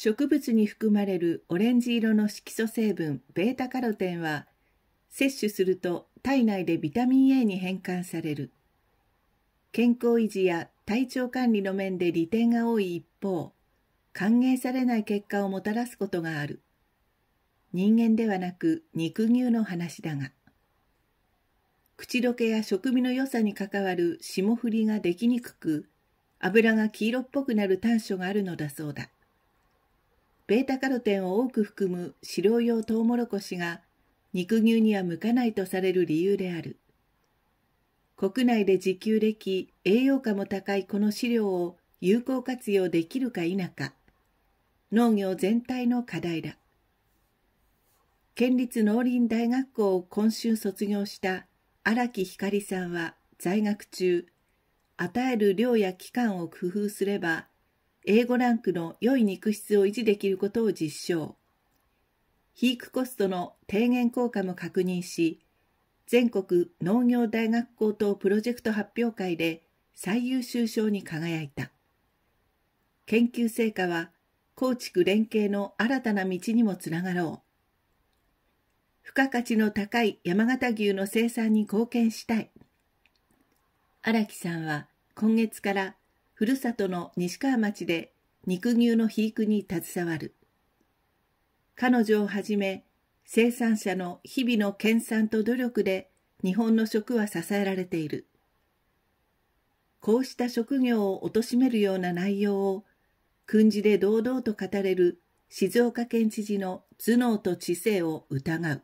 植物に含まれるオレンジ色の色素成分ベータカロテンは摂取すると体内でビタミン A に変換される。健康維持や体調管理の面で利点が多い一方、歓迎されない結果をもたらすことがある。人間ではなく肉牛の話だが。口どけや食味の良さに関わる霜降りができにくく、油が黄色っぽくなる短所があるのだそうだ。ベータカロテンを多く含む白用トウモロコシが肉牛には向かないとされる理由である。国内で自給でき栄養価も高いこの飼料を有効活用できるか否か、農業全体の課題だ。県立農林大学校を今週卒業した荒木ひかりさんは在学中、与える量や期間を工夫すれば、A5 ランクの良い肉質を維持できることを実証。肥育コストの低減効果も確認し、全国農業大学校等プロジェクト発表会で最優秀賞に輝いた。研究成果は構築連携の新たな道にもつながろう。付加価値の高い山形牛の生産に貢献したい。荒木さんは今月からふるさとの西川町で肉牛の肥育に携わる。彼女をはじめ生産者の日々の研鑽と努力で日本の食は支えられている。こうした職業を貶めるような内容を訓示で堂々と語れる静岡県知事の頭脳と知性を疑う。